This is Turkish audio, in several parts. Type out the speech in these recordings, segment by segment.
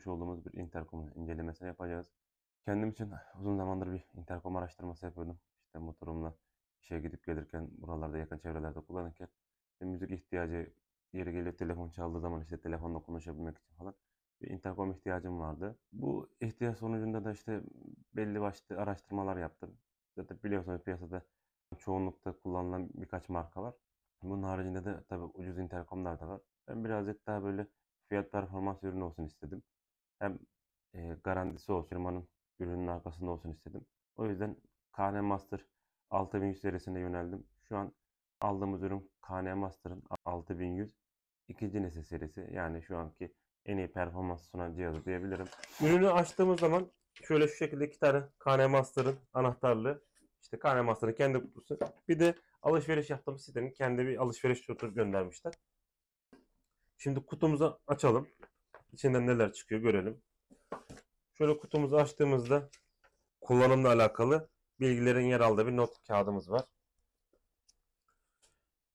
almış olduğumuz bir interkomun incelemesini yapacağız. Kendim için uzun zamandır bir interkom araştırması yapıyordum. İşte motorumla işe gidip gelirken, buralarda yakın çevrelerde kullanırken işte müzik ihtiyacı, yeri geliyor telefon çaldığı zaman işte telefonla konuşabilmek için falan bir interkom ihtiyacım vardı. Bu ihtiyaç sonucunda da işte belli başlı araştırmalar yaptım. Zaten biliyorsunuz piyasada çoğunlukta kullanılan birkaç marka var. Bunun haricinde de tabii ucuz interkomlar da var. Ben birazcık daha böyle fiyat performans ürünü olsun istedim. Hem e, garantisi olsun, firmanın ürünün arkasında olsun istedim. O yüzden KN Master 6100 serisine yöneldim. Şu an aldığımız ürün KN Master'ın 6100 ikinci nesil serisi. Yani şu anki en iyi performans sunan cihazı diyebilirim. Ürünü açtığımız zaman şöyle şu şekilde iki tane KN Master'ın anahtarlığı. İşte KN Master'ın kendi kutusu. Bir de alışveriş yaptığımız sitenin kendi bir alışveriş kutusu göndermişler. Şimdi kutumuzu açalım. İçinden neler çıkıyor görelim. Şöyle kutumuzu açtığımızda kullanımla alakalı bilgilerin yer aldığı bir not kağıdımız var.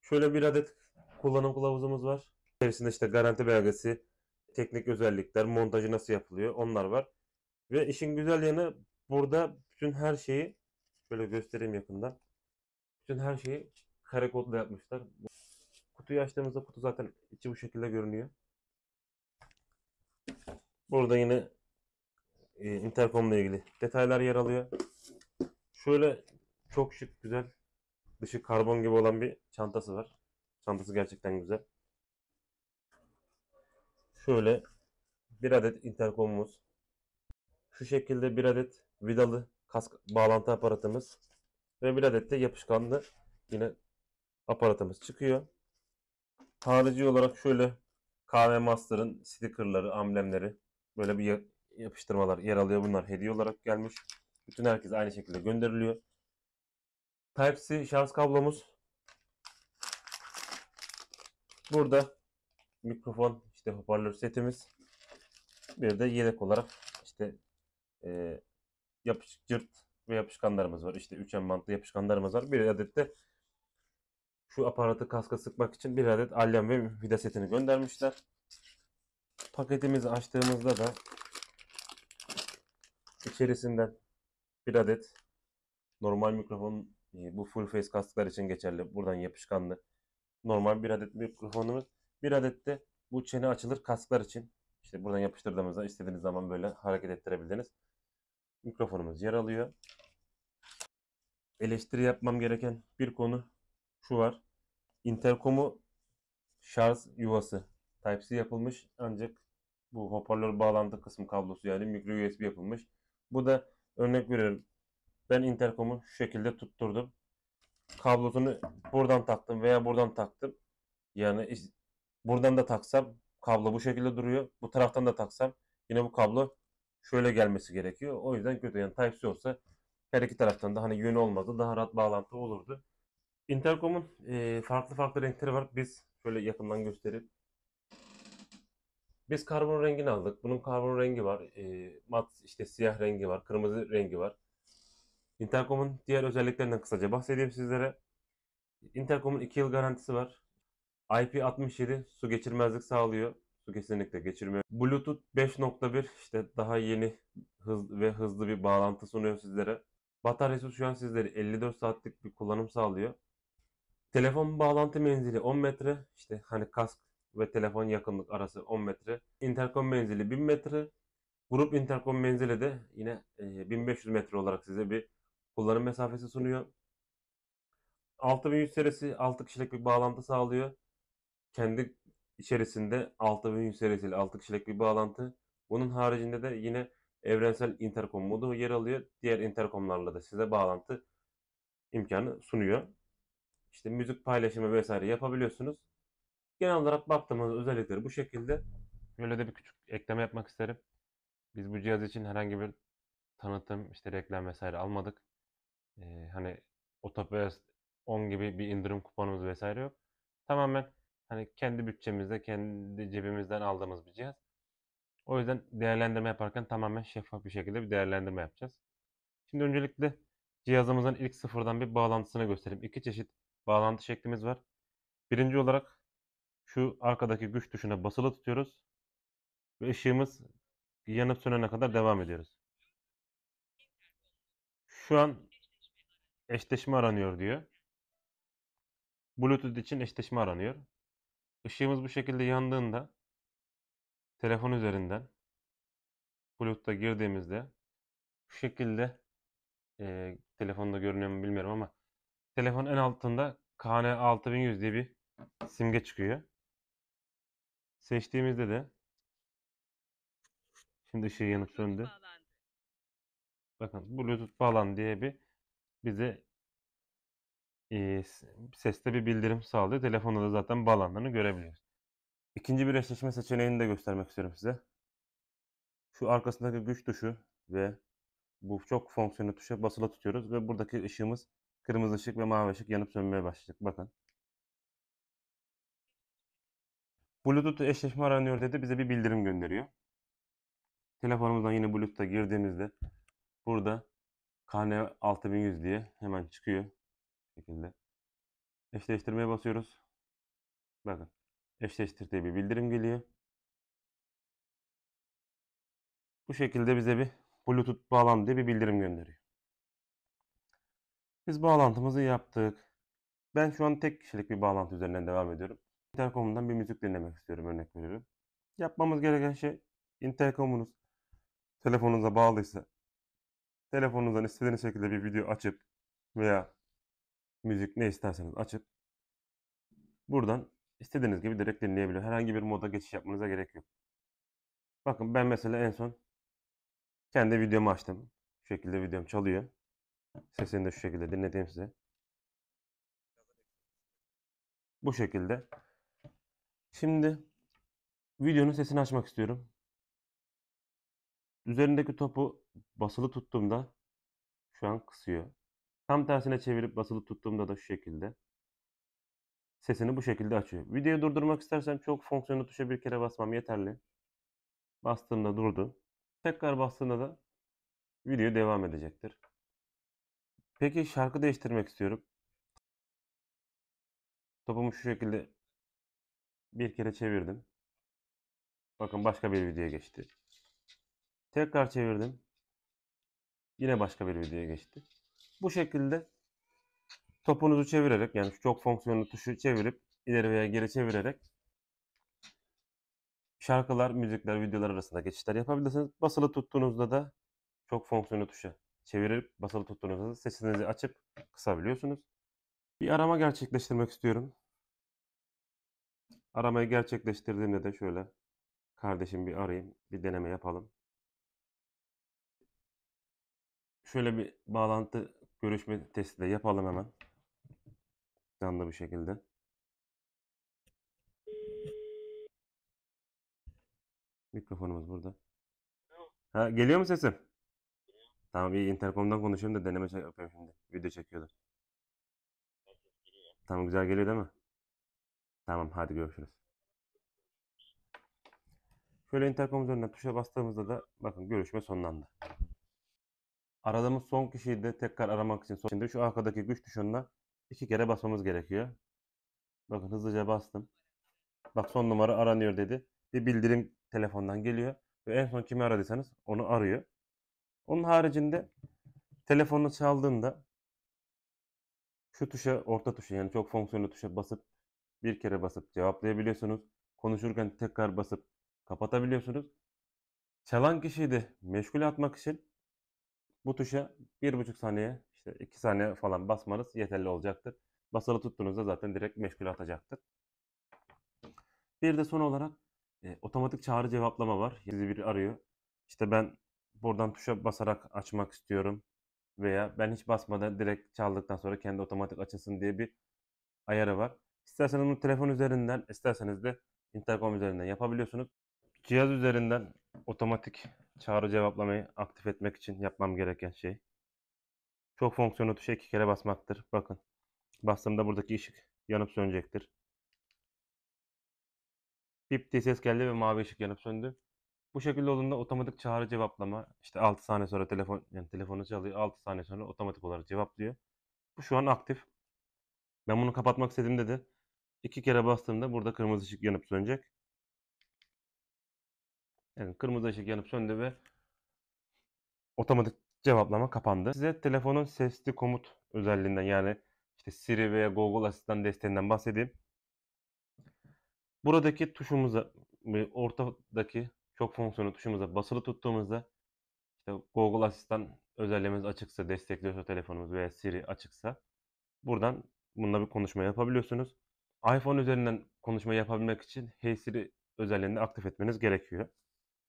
Şöyle bir adet kullanım kılavuzumuz var. İçerisinde işte garanti belgesi, teknik özellikler, montajı nasıl yapılıyor onlar var. Ve işin güzel yanı burada bütün her şeyi şöyle göstereyim yakından. Bütün her şeyi kare kodla yapmışlar. Kutuyu açtığımızda kutu zaten içi bu şekilde görünüyor. Burada yine e, interkomla ilgili detaylar yer alıyor. Şöyle çok şık, güzel, dışı karbon gibi olan bir çantası var. Çantası gerçekten güzel. Şöyle bir adet interkomumuz. Şu şekilde bir adet vidalı kask bağlantı aparatımız ve bir adet de yapışkanlı yine aparatımız çıkıyor. Harici olarak şöyle KV Master'ın stickerları, amblemleri böyle bir ya- yapıştırmalar yer alıyor. Bunlar hediye olarak gelmiş. Bütün herkes aynı şekilde gönderiliyor. Type-C şarj kablomuz. Burada mikrofon, işte hoparlör setimiz. Bir de yedek olarak işte e, yapış, cırt ve yapışkanlarımız var. İşte 3M bantlı yapışkanlarımız var. Bir adet de şu aparatı kaska sıkmak için bir adet alyan ve vida setini göndermişler. Paketimizi açtığımızda da içerisinden bir adet normal mikrofon e, bu full face kasklar için geçerli. Buradan yapışkanlı. Normal bir adet mikrofonumuz. Bir adet de bu çene açılır kasklar için. İşte buradan yapıştırdığımızda istediğiniz zaman böyle hareket ettirebildiğiniz mikrofonumuz yer alıyor. Eleştiri yapmam gereken bir konu şu var. Interkomu şarj yuvası Type-C yapılmış ancak bu hoparlör bağlantı kısmı kablosu yani micro USB yapılmış. Bu da örnek veriyorum. Ben interkomu şu şekilde tutturdum. Kablosunu buradan taktım veya buradan taktım. Yani buradan da taksam kablo bu şekilde duruyor. Bu taraftan da taksam yine bu kablo şöyle gelmesi gerekiyor. O yüzden kötü yani Type-C olsa her iki taraftan da hani yönü olmadı daha rahat bağlantı olurdu. Intercom'un farklı farklı renkleri var. Biz şöyle yakından göstereyim. Biz karbon rengini aldık. Bunun karbon rengi var. E, mat işte siyah rengi var. Kırmızı rengi var. Intercom'un diğer özelliklerinden kısaca bahsedeyim sizlere. Intercom'un 2 yıl garantisi var. IP67 su geçirmezlik sağlıyor. Su kesinlikle geçirmiyor. Bluetooth 5.1 işte daha yeni hız ve hızlı bir bağlantı sunuyor sizlere. Bataryası şu an sizlere 54 saatlik bir kullanım sağlıyor. Telefon bağlantı menzili 10 metre. İşte hani kask ve telefon yakınlık arası 10 metre. Interkom menzili 1000 metre. Grup interkom menzili de yine e, 1500 metre olarak size bir kullanım mesafesi sunuyor. 6100 serisi 6 kişilik bir bağlantı sağlıyor. Kendi içerisinde 6100 serisiyle 6 kişilik bir bağlantı. Bunun haricinde de yine evrensel interkom modu yer alıyor. Diğer interkomlarla da size bağlantı imkanı sunuyor. İşte müzik paylaşımı vesaire yapabiliyorsunuz. Genel olarak baktığımız özellikleri bu şekilde. Böyle de bir küçük ekleme yapmak isterim. Biz bu cihaz için herhangi bir tanıtım, işte reklam vesaire almadık. Ee, hani Otopes 10 gibi bir indirim kuponumuz vesaire yok. Tamamen hani kendi bütçemizde, kendi cebimizden aldığımız bir cihaz. O yüzden değerlendirme yaparken tamamen şeffaf bir şekilde bir değerlendirme yapacağız. Şimdi öncelikle cihazımızın ilk sıfırdan bir bağlantısını göstereyim. İki çeşit bağlantı şeklimiz var. Birinci olarak Şu arkadaki güç tuşuna basılı tutuyoruz. Ve ışığımız yanıp sönene kadar devam ediyoruz. Şu an eşleşme aranıyor diyor. Bluetooth için eşleşme aranıyor. Işığımız bu şekilde yandığında telefon üzerinden Bluetooth'a girdiğimizde şu şekilde e, telefonda görünüyor mu bilmiyorum ama telefon en altında KN6100 diye bir simge çıkıyor. Seçtiğimizde de şimdi ışığı yanıp söndü. Bakın Bluetooth bağlan diye bir bize e, sesli bir bildirim sağlıyor. Telefonda da zaten bağlandığını görebiliyoruz. İkinci bir eşleşme seçeneğini de göstermek istiyorum size. Şu arkasındaki güç tuşu ve bu çok fonksiyonlu tuşa basılı tutuyoruz ve buradaki ışığımız kırmızı ışık ve mavi ışık yanıp sönmeye başlayacak. Bakın. Bluetooth eşleşme aranıyor dedi bize bir bildirim gönderiyor. Telefonumuzdan yine Bluetooth'a girdiğimizde burada KN6100 diye hemen çıkıyor. Bu şekilde. Eşleştirmeye basıyoruz. Bakın. Eşleştir diye bir bildirim geliyor. Bu şekilde bize bir Bluetooth bağlan diye bir bildirim gönderiyor. Biz bağlantımızı yaptık. Ben şu an tek kişilik bir bağlantı üzerinden devam ediyorum. Intercom'dan bir müzik dinlemek istiyorum örnek veriyorum. Yapmamız gereken şey intercomunuz telefonunuza bağlıysa telefonunuzdan istediğiniz şekilde bir video açıp veya müzik ne isterseniz açıp buradan istediğiniz gibi direkt dinleyebiliyor. Herhangi bir moda geçiş yapmanıza gerek yok. Bakın ben mesela en son kendi videomu açtım. Şu şekilde videom çalıyor. Sesini de şu şekilde dinleteyim size. Bu şekilde. Şimdi videonun sesini açmak istiyorum. Üzerindeki topu basılı tuttuğumda şu an kısıyor. Tam tersine çevirip basılı tuttuğumda da şu şekilde. Sesini bu şekilde açıyor. Videoyu durdurmak istersem çok fonksiyonlu tuşa bir kere basmam yeterli. Bastığımda durdu. Tekrar bastığımda da video devam edecektir. Peki şarkı değiştirmek istiyorum. Topumu şu şekilde bir kere çevirdim. Bakın başka bir videoya geçti. Tekrar çevirdim. Yine başka bir videoya geçti. Bu şekilde topunuzu çevirerek yani çok fonksiyonlu tuşu çevirip ileri veya geri çevirerek şarkılar, müzikler, videolar arasında geçişler yapabilirsiniz. Basılı tuttuğunuzda da çok fonksiyonlu tuşa çevirip basılı tuttuğunuzda da sesinizi açıp kısabiliyorsunuz. Bir arama gerçekleştirmek istiyorum. Aramayı gerçekleştirdiğimde de şöyle kardeşim bir arayayım, bir deneme yapalım. Şöyle bir bağlantı görüşme testi de yapalım hemen. Canlı bir şekilde. Mikrofonumuz burada. Ha, geliyor mu sesim? Tamam iyi interkomdan konuşuyorum da deneme çek- yapıyorum şimdi. Video çekiyordum. Tamam güzel geliyor değil mi? Tamam hadi görüşürüz. Şöyle interkom üzerinden tuşa bastığımızda da bakın görüşme sonlandı. Aradığımız son kişiyi de tekrar aramak için şimdi şu arkadaki güç tuşuna iki kere basmamız gerekiyor. Bakın hızlıca bastım. Bak son numara aranıyor dedi. Bir bildirim telefondan geliyor ve en son kimi aradıysanız onu arıyor. Onun haricinde telefonu çaldığında şu tuşa, orta tuşa yani çok fonksiyonlu tuşa basıp bir kere basıp cevaplayabiliyorsunuz. Konuşurken tekrar basıp kapatabiliyorsunuz. Çalan kişiyi de meşgul atmak için bu tuşa bir buçuk saniye işte iki saniye falan basmanız yeterli olacaktır. Basılı tuttuğunuzda zaten direkt meşgul atacaktır. Bir de son olarak e, otomatik çağrı cevaplama var. Sizi biri arıyor. İşte ben buradan tuşa basarak açmak istiyorum veya ben hiç basmadan direkt çaldıktan sonra kendi otomatik açılsın diye bir ayarı var. İsterseniz bunu telefon üzerinden, isterseniz de intercom üzerinden yapabiliyorsunuz. Cihaz üzerinden otomatik çağrı cevaplamayı aktif etmek için yapmam gereken şey çok fonksiyonlu tuşa iki kere basmaktır. Bakın bastığımda buradaki ışık yanıp sönecektir. Bip diye ses geldi ve mavi ışık yanıp söndü. Bu şekilde olduğunda otomatik çağrı cevaplama işte 6 saniye sonra telefon yani telefonu çalıyor 6 saniye sonra otomatik olarak cevaplıyor. Bu şu an aktif. Ben bunu kapatmak istediğimde de iki kere bastığımda burada kırmızı ışık yanıp sönecek. Yani kırmızı ışık yanıp söndü ve otomatik cevaplama kapandı. Size telefonun sesli komut özelliğinden yani işte Siri veya Google Asistan desteğinden bahsedeyim. Buradaki tuşumuza ortadaki çok fonksiyonlu tuşumuza basılı tuttuğumuzda işte Google Asistan özelliğimiz açıksa, destekliyorsa telefonumuz veya Siri açıksa buradan bununla bir konuşma yapabiliyorsunuz. iPhone üzerinden konuşma yapabilmek için Hey Siri özelliğini aktif etmeniz gerekiyor.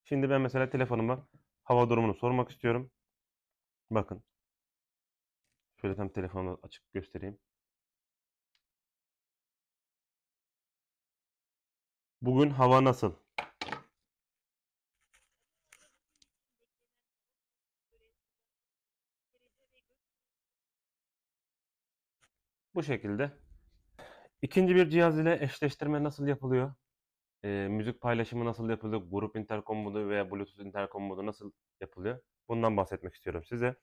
Şimdi ben mesela telefonuma hava durumunu sormak istiyorum. Bakın. Şöyle tam telefonu açık göstereyim. Bugün hava nasıl? Bu şekilde. İkinci bir cihaz ile eşleştirme nasıl yapılıyor? Ee, müzik paylaşımı nasıl yapılıyor? Grup interkom modu veya Bluetooth interkom modu nasıl yapılıyor? Bundan bahsetmek istiyorum size.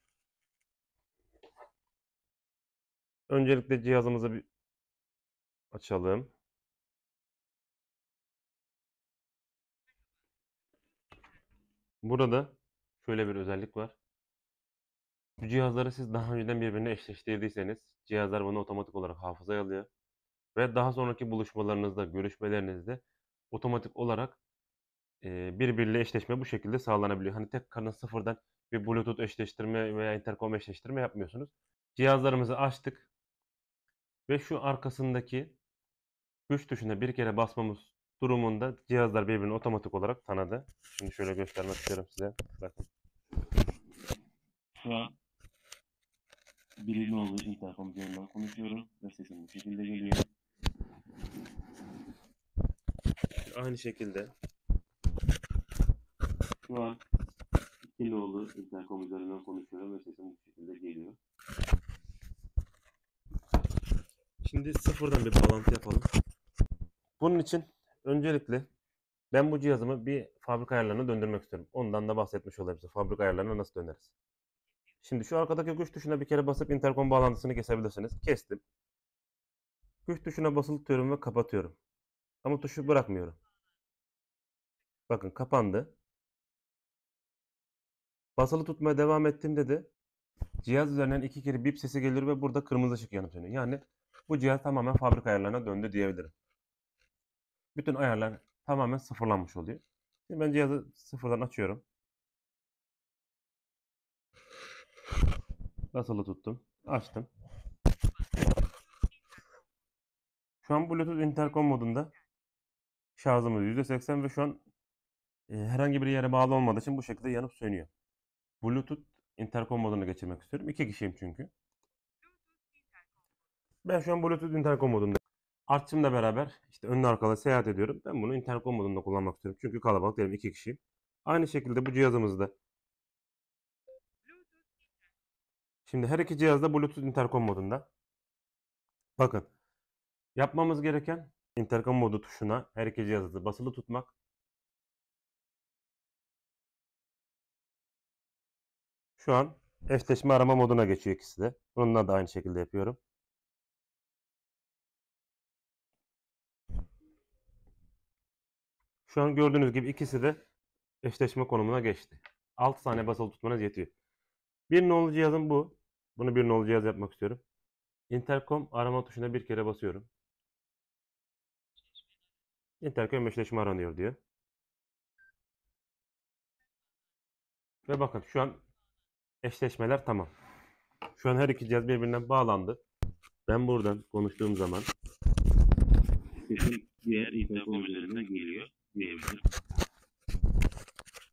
Öncelikle cihazımızı bir açalım. Burada şöyle bir özellik var. Bu cihazları siz daha önceden birbirine eşleştirdiyseniz cihazlar bunu otomatik olarak hafızaya alıyor. Ve daha sonraki buluşmalarınızda, görüşmelerinizde otomatik olarak e, birbiriyle eşleşme bu şekilde sağlanabiliyor. Hani tek karın sıfırdan bir Bluetooth eşleştirme veya interkom eşleştirme yapmıyorsunuz. Cihazlarımızı açtık ve şu arkasındaki güç tuşuna bir kere basmamız durumunda cihazlar birbirini otomatik olarak tanıdı. Şimdi şöyle göstermek istiyorum size. Bakın. Şu an birini olduğu interkom üzerinden konuşuyorum ve sesim bu şekilde geliyor. Aynı şekilde şu an ikili olduğu interkom üzerinden konuşuyorum ve sesim bu şekilde geliyor. Şimdi sıfırdan bir bağlantı yapalım. Bunun için öncelikle ben bu cihazımı bir fabrika ayarlarına döndürmek istiyorum. Ondan da bahsetmiş olayım size. Fabrika ayarlarına nasıl döneriz? Şimdi şu arkadaki güç tuşuna bir kere basıp interkom bağlantısını kesebilirsiniz. Kestim. Güç tuşuna basılı tutuyorum ve kapatıyorum. Ama tuşu bırakmıyorum. Bakın kapandı. Basılı tutmaya devam ettiğimde de cihaz üzerinden iki kere bip sesi geliyor ve burada kırmızı ışık yanıp sönüyor. Yani bu cihaz tamamen fabrika ayarlarına döndü diyebilirim. Bütün ayarlar tamamen sıfırlanmış oluyor. Şimdi ben cihazı sıfırdan açıyorum. Basılı tuttum. Açtım. Şu an Bluetooth interkom modunda şarjımız %80 ve şu an e, herhangi bir yere bağlı olmadığı için bu şekilde yanıp sönüyor. Bluetooth interkom moduna geçirmek istiyorum. İki kişiyim çünkü. Ben şu an Bluetooth interkom modunda. Artçımla beraber işte önlü arkalı seyahat ediyorum. Ben bunu interkom modunda kullanmak istiyorum. Çünkü kalabalık değilim. iki kişiyim. Aynı şekilde bu cihazımızda Şimdi her iki cihaz da Bluetooth interkom modunda. Bakın. Yapmamız gereken interkom modu tuşuna her iki cihazı basılı tutmak. Şu an eşleşme arama moduna geçiyor ikisi de. Bununla da aynı şekilde yapıyorum. Şu an gördüğünüz gibi ikisi de eşleşme konumuna geçti. 6 saniye basılı tutmanız yetiyor. Bir nolu cihazım bu. Bunu bir nolu cihaz yapmak istiyorum. Intercom arama tuşuna bir kere basıyorum. Intercom eşleşme aranıyor diyor. Ve bakın şu an eşleşmeler tamam. Şu an her iki cihaz birbirinden bağlandı. Ben buradan konuştuğum zaman sesim diğer intercom üzerinden geliyor diyebilirim.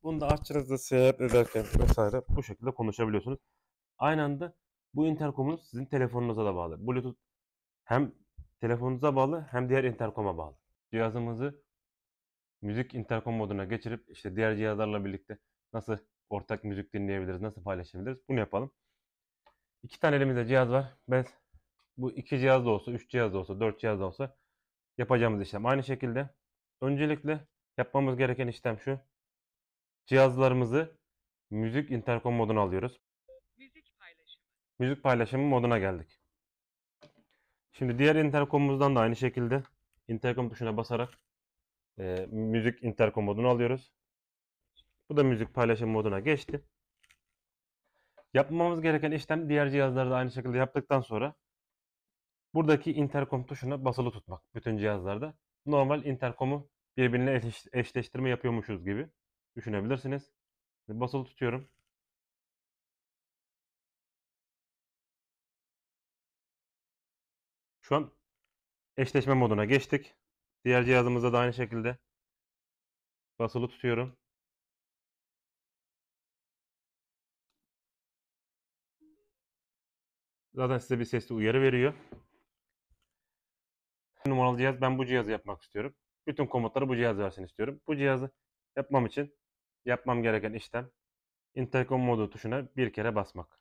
Bunu da açtığınızda seyahat ederken vesaire bu şekilde konuşabiliyorsunuz. Aynı anda bu interkomunuz sizin telefonunuza da bağlı. Bluetooth hem telefonunuza bağlı hem diğer interkoma bağlı. Cihazımızı müzik interkom moduna geçirip işte diğer cihazlarla birlikte nasıl ortak müzik dinleyebiliriz, nasıl paylaşabiliriz bunu yapalım. İki tane elimizde cihaz var. Ben bu iki cihaz da olsa, üç cihaz da olsa, dört cihaz da olsa yapacağımız işlem aynı şekilde. Öncelikle yapmamız gereken işlem şu. Cihazlarımızı müzik interkom moduna alıyoruz. Müzik paylaşımı. Müzik paylaşımı moduna geldik. Şimdi diğer interkomumuzdan da aynı şekilde interkom tuşuna basarak e, müzik interkom modunu alıyoruz. Bu da müzik paylaşım moduna geçti. Yapmamız gereken işlem diğer cihazlarda aynı şekilde yaptıktan sonra buradaki interkom tuşuna basılı tutmak bütün cihazlarda. Normal interkomu birbirine eş- eşleştirme yapıyormuşuz gibi düşünebilirsiniz. Basılı tutuyorum. Şu an eşleşme moduna geçtik. Diğer cihazımızda da aynı şekilde basılı tutuyorum. Zaten size bir sesli uyarı veriyor. Numaralı cihaz ben bu cihazı yapmak istiyorum. Bütün komutları bu cihaz versin istiyorum. Bu cihazı yapmam için yapmam gereken işlem interkom modu tuşuna bir kere basmak.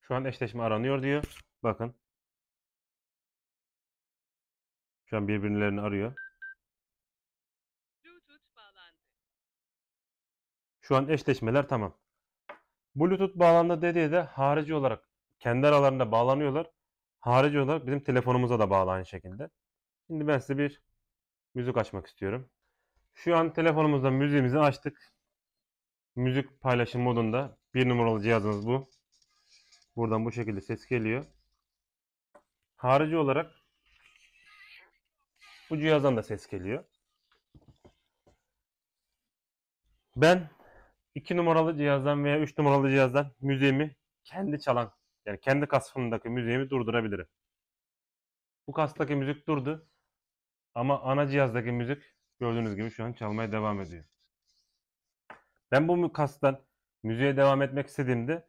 Şu an eşleşme aranıyor diyor. Bakın. Şu an birbirlerini arıyor. Şu an eşleşmeler tamam. Bluetooth bağlandı dediği de harici olarak kendi aralarında bağlanıyorlar. Harici olarak bizim telefonumuza da bağlı aynı şekilde. Şimdi ben size bir müzik açmak istiyorum. Şu an telefonumuzda müziğimizi açtık. Müzik paylaşım modunda bir numaralı cihazımız bu. Buradan bu şekilde ses geliyor. Harici olarak bu cihazdan da ses geliyor. Ben 2 numaralı cihazdan veya 3 numaralı cihazdan müziğimi kendi çalan yani kendi kasfındaki müziğimi durdurabilirim. Bu kastaki müzik durdu. Ama ana cihazdaki müzik gördüğünüz gibi şu an çalmaya devam ediyor. Ben bu kastan müziğe devam etmek istediğimde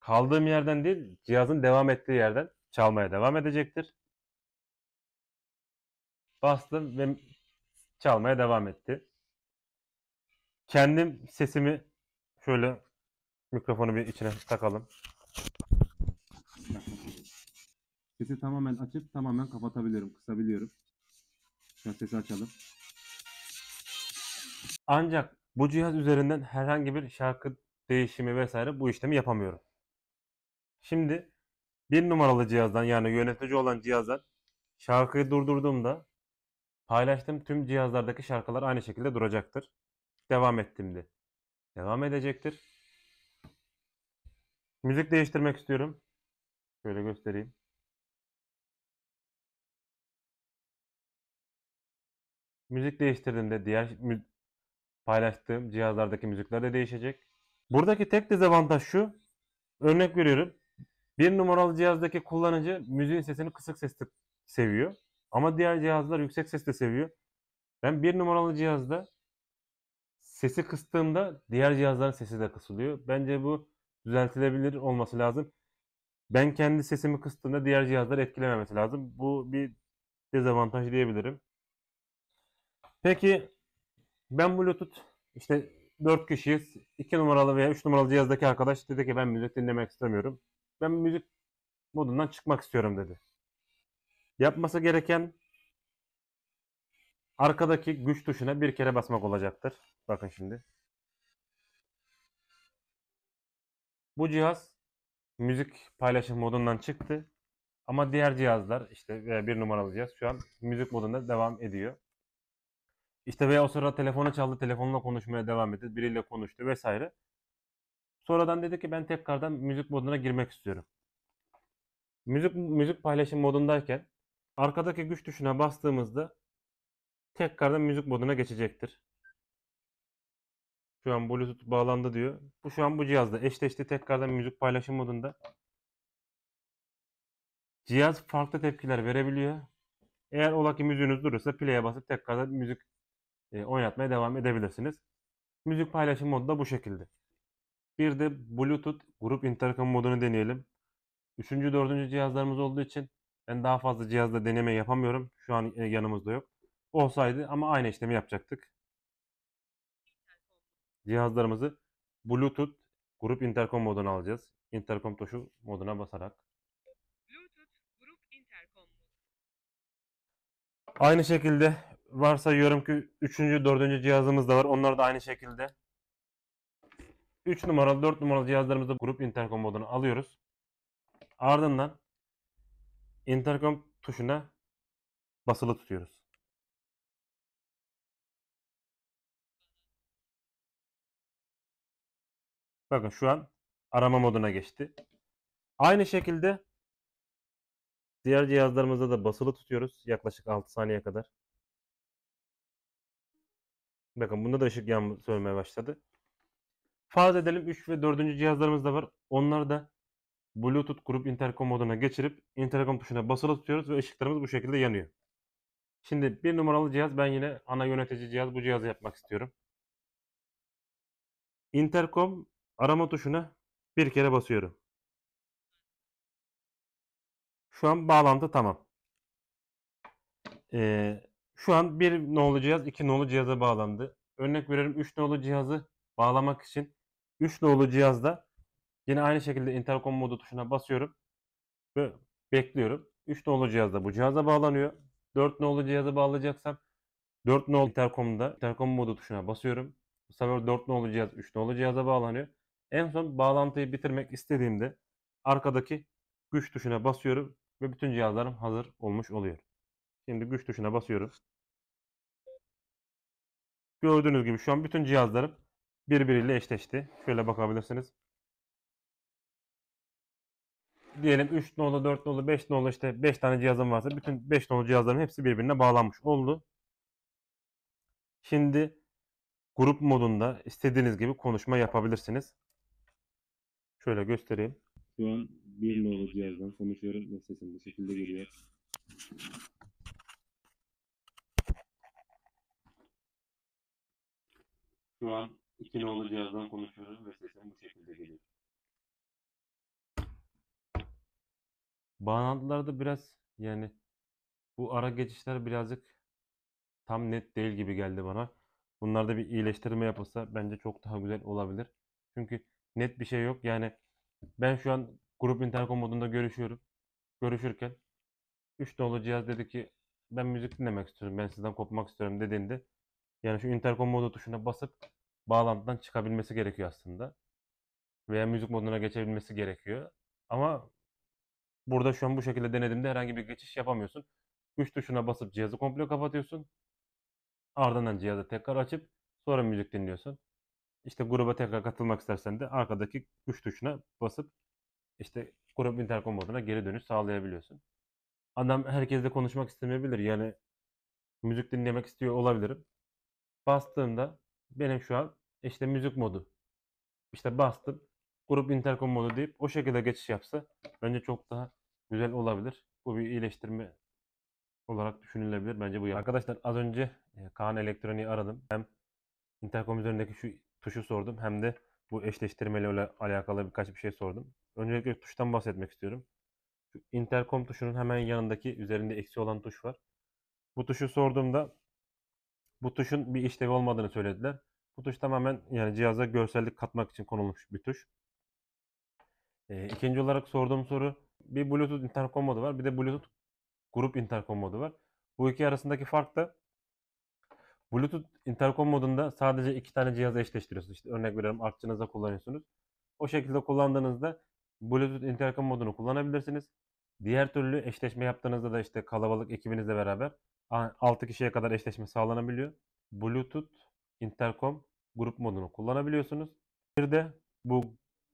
kaldığım yerden değil cihazın devam ettiği yerden çalmaya devam edecektir. Bastım ve çalmaya devam etti. Kendim sesimi şöyle mikrofonu bir içine takalım. Sesi tamamen açıp tamamen kapatabiliyorum, kısabiliyorum. Şu sesi açalım. Ancak bu cihaz üzerinden herhangi bir şarkı değişimi vesaire bu işlemi yapamıyorum. Şimdi bir numaralı cihazdan yani yönetici olan cihazdan şarkıyı durdurduğumda paylaştığım tüm cihazlardaki şarkılar aynı şekilde duracaktır. Devam ettiğimde devam edecektir. Müzik değiştirmek istiyorum. Şöyle göstereyim. Müzik değiştirdiğimde diğer paylaştığım cihazlardaki müzikler de değişecek. Buradaki tek dezavantaj şu. Örnek veriyorum. Bir numaralı cihazdaki kullanıcı müziğin sesini kısık sesle seviyor. Ama diğer cihazlar yüksek sesle seviyor. Ben bir numaralı cihazda sesi kıstığımda diğer cihazların sesi de kısılıyor. Bence bu düzeltilebilir olması lazım. Ben kendi sesimi kıstığımda diğer cihazları etkilememesi lazım. Bu bir dezavantaj diyebilirim. Peki ben Bluetooth işte 4 kişiyiz. 2 numaralı veya 3 numaralı cihazdaki arkadaş dedi ki ben müzik dinlemek istemiyorum. Ben müzik modundan çıkmak istiyorum dedi. Yapması gereken arkadaki güç tuşuna bir kere basmak olacaktır. Bakın şimdi. Bu cihaz müzik paylaşım modundan çıktı. Ama diğer cihazlar işte veya bir numaralı cihaz şu an müzik modunda devam ediyor. İşte veya o sırada telefonu çaldı, telefonla konuşmaya devam etti, biriyle konuştu vesaire. Sonradan dedi ki ben tekrardan müzik moduna girmek istiyorum. Müzik müzik paylaşım modundayken arkadaki güç tuşuna bastığımızda tekrardan müzik moduna geçecektir. Şu an Bluetooth bağlandı diyor. Bu şu an bu cihazda eşleşti tekrardan müzik paylaşım modunda. Cihaz farklı tepkiler verebiliyor. Eğer ola ki müziğiniz durursa play'e basıp tekrardan müzik e, oynatmaya devam edebilirsiniz. Müzik paylaşım modu da bu şekilde. Bir de Bluetooth grup interkom modunu deneyelim. Üçüncü, dördüncü cihazlarımız olduğu için ben daha fazla cihazda deneme yapamıyorum. Şu an e, yanımızda yok. Olsaydı ama aynı işlemi yapacaktık. Cihazlarımızı Bluetooth grup interkom moduna alacağız. Interkom tuşu moduna basarak. Bluetooth grup. Aynı şekilde varsayıyorum ki 3. 4. cihazımız da var. Onlar da aynı şekilde. 3 numaralı 4 numaralı cihazlarımızda grup interkom modunu alıyoruz. Ardından interkom tuşuna basılı tutuyoruz. Bakın şu an arama moduna geçti. Aynı şekilde diğer cihazlarımızda da basılı tutuyoruz yaklaşık 6 saniye kadar. Bakın bunda da ışık yan sönmeye başladı. Farz edelim 3 ve 4. cihazlarımız da var. Onları da Bluetooth grup interkom moduna geçirip interkom tuşuna basılı tutuyoruz ve ışıklarımız bu şekilde yanıyor. Şimdi bir numaralı cihaz ben yine ana yönetici cihaz bu cihazı yapmak istiyorum. Interkom arama tuşuna bir kere basıyorum. Şu an bağlantı tamam. Ee, şu an bir nolu cihaz iki nolu cihaza bağlandı. Örnek veriyorum 3 nolu cihazı bağlamak için 3 nolu cihazda yine aynı şekilde interkom modu tuşuna basıyorum ve bekliyorum. 3 nolu cihazda bu cihaza bağlanıyor. 4 nolu cihaza bağlayacaksam 4 nolu interkomda interkom modu tuşuna basıyorum. Bu sefer 4 nolu cihaz 3 nolu cihaza bağlanıyor. En son bağlantıyı bitirmek istediğimde arkadaki güç tuşuna basıyorum ve bütün cihazlarım hazır olmuş oluyor. Şimdi güç tuşuna basıyorum. Gördüğünüz gibi şu an bütün cihazlarım birbiriyle eşleşti. Şöyle bakabilirsiniz. Diyelim 3 nolu, 4 nolu, 5 nolu işte 5 tane cihazım varsa bütün 5 nolu cihazların hepsi birbirine bağlanmış oldu. Şimdi grup modunda istediğiniz gibi konuşma yapabilirsiniz. Şöyle göstereyim. Şu an bir nolu cihazdan konuşuyorum ve sesim bu şekilde geliyor. Şu an iki nolu cihazdan konuşuyoruz ve sesim bu şekilde geliyor. Bağlantılarda biraz yani bu ara geçişler birazcık tam net değil gibi geldi bana. Bunlarda bir iyileştirme yapılsa bence çok daha güzel olabilir. Çünkü net bir şey yok. Yani ben şu an grup interkom modunda görüşüyorum. Görüşürken 3 nolu cihaz dedi ki ben müzik dinlemek istiyorum. Ben sizden kopmak istiyorum dediğinde yani şu interkom modu tuşuna basıp bağlantıdan çıkabilmesi gerekiyor aslında. Veya müzik moduna geçebilmesi gerekiyor. Ama burada şu an bu şekilde denediğimde herhangi bir geçiş yapamıyorsun. Güç tuşuna basıp cihazı komple kapatıyorsun. Ardından cihazı tekrar açıp sonra müzik dinliyorsun. İşte gruba tekrar katılmak istersen de arkadaki güç tuşuna basıp işte grup interkom moduna geri dönüş sağlayabiliyorsun. Adam herkesle konuşmak istemeyebilir. Yani müzik dinlemek istiyor olabilirim. Bastığımda benim şu an işte müzik modu. İşte bastım. Grup interkom modu deyip o şekilde geçiş yapsa bence çok daha güzel olabilir. Bu bir iyileştirme olarak düşünülebilir. Bence bu. Arkadaşlar az önce e, Kaan Elektronik'i aradım. Hem interkom üzerindeki şu tuşu sordum hem de bu eşleştirmeyle alakalı birkaç bir şey sordum. Öncelikle tuştan bahsetmek istiyorum. Şu interkom tuşunun hemen yanındaki üzerinde eksi olan tuş var. Bu tuşu sorduğumda bu tuşun bir işlevi olmadığını söylediler. Bu tuş tamamen yani cihaza görsellik katmak için konulmuş bir tuş. Ee, ikinci olarak sorduğum soru bir Bluetooth interkom modu var. Bir de Bluetooth grup interkom modu var. Bu iki arasındaki fark da Bluetooth interkom modunda sadece iki tane cihazı eşleştiriyorsunuz. İşte örnek veriyorum artçınızda kullanıyorsunuz. O şekilde kullandığınızda Bluetooth interkom modunu kullanabilirsiniz. Diğer türlü eşleşme yaptığınızda da işte kalabalık ekibinizle beraber 6 kişiye kadar eşleşme sağlanabiliyor. Bluetooth interkom grup modunu kullanabiliyorsunuz. Bir de bu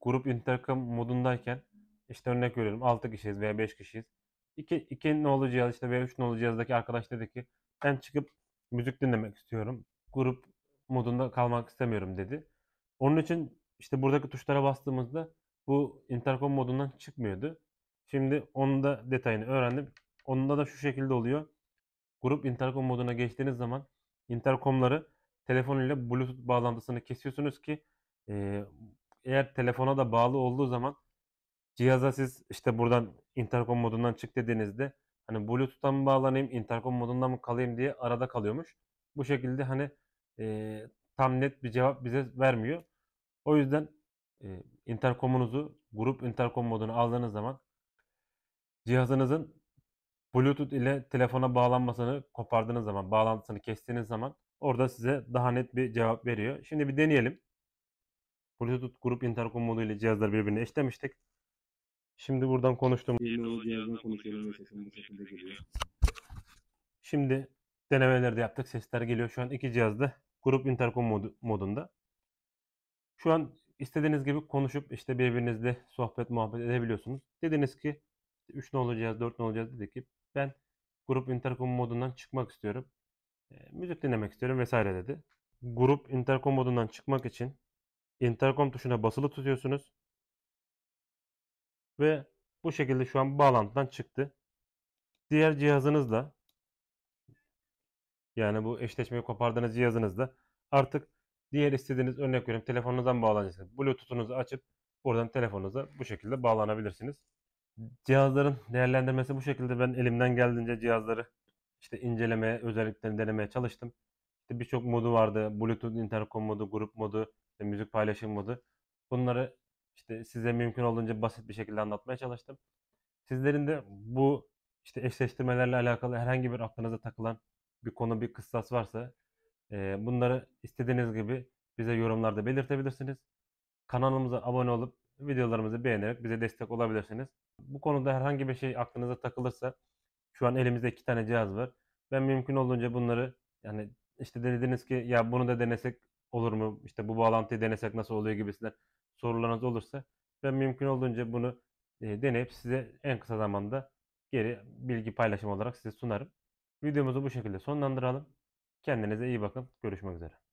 grup interkom modundayken işte örnek veriyorum 6 kişiyiz veya 5 kişiyiz. 2, 2 nolu cihaz işte veya 3 nolu cihazdaki arkadaş dedi ki ben çıkıp müzik dinlemek istiyorum. Grup modunda kalmak istemiyorum dedi. Onun için işte buradaki tuşlara bastığımızda bu interkom modundan çıkmıyordu. Şimdi onun da detayını öğrendim. Onda da şu şekilde oluyor. Grup interkom moduna geçtiğiniz zaman interkomları telefon ile bluetooth bağlantısını kesiyorsunuz ki eğer telefona da bağlı olduğu zaman cihaza siz işte buradan interkom modundan çık dediğinizde hani bluetooth'tan mı bağlanayım interkom modundan mı kalayım diye arada kalıyormuş. Bu şekilde hani e, tam net bir cevap bize vermiyor. O yüzden e, interkomunuzu grup interkom moduna aldığınız zaman cihazınızın Bluetooth ile telefona bağlanmasını kopardığınız zaman, bağlantısını kestiğiniz zaman orada size daha net bir cevap veriyor. Şimdi bir deneyelim. Bluetooth grup interkom modu ile cihazları birbirine eşlemiştik. Şimdi buradan geliyor. Şimdi denemeleri de yaptık. Sesler geliyor. Şu an iki cihazda grup interkom modu, modunda. Şu an istediğiniz gibi konuşup işte birbirinizle sohbet muhabbet edebiliyorsunuz. Dediniz ki 3 nolu cihaz, 4 nolu cihaz dedi ki ben grup interkom modundan çıkmak istiyorum. E, müzik dinlemek istiyorum vesaire dedi. Grup interkom modundan çıkmak için interkom tuşuna basılı tutuyorsunuz. Ve bu şekilde şu an bağlantıdan çıktı. Diğer cihazınızla yani bu eşleşmeyi kopardığınız cihazınızda artık diğer istediğiniz örnek veriyorum telefonunuzdan bağlanacaksınız. Bluetooth'unuzu açıp buradan telefonunuza bu şekilde bağlanabilirsiniz. Cihazların değerlendirmesi bu şekilde ben elimden geldiğince cihazları işte incelemeye, özelliklerini denemeye çalıştım. İşte birçok modu vardı. Bluetooth interkom modu, grup modu, işte müzik paylaşım modu. Bunları işte size mümkün olduğunca basit bir şekilde anlatmaya çalıştım. Sizlerin de bu işte eşleştirmelerle alakalı herhangi bir aklınıza takılan bir konu, bir kıssas varsa e, bunları istediğiniz gibi bize yorumlarda belirtebilirsiniz. Kanalımıza abone olup videolarımızı beğenerek bize destek olabilirsiniz. Bu konuda herhangi bir şey aklınıza takılırsa şu an elimizde iki tane cihaz var. Ben mümkün olduğunca bunları yani işte dediniz ki ya bunu da denesek olur mu? İşte bu bağlantıyı denesek nasıl oluyor gibisinden sorularınız olursa ben mümkün olduğunca bunu e, deneyip size en kısa zamanda geri bilgi paylaşım olarak size sunarım. Videomuzu bu şekilde sonlandıralım. Kendinize iyi bakın. Görüşmek üzere.